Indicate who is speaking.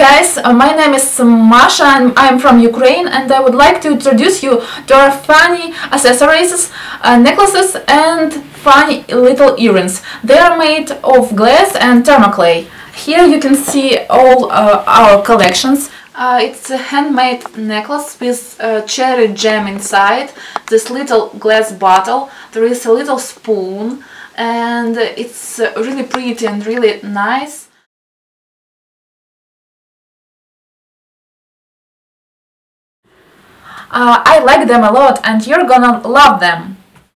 Speaker 1: guys, uh, my name is Masha and I'm from Ukraine and I would like to introduce you to our funny accessories, uh, necklaces and funny little earrings. They are made of glass and thermoclay. Here you can see all uh, our collections. Uh, it's a handmade necklace with uh, cherry jam inside, this little glass bottle, there is a little spoon and it's really pretty and really nice. Uh, I like them a lot and you're gonna love them.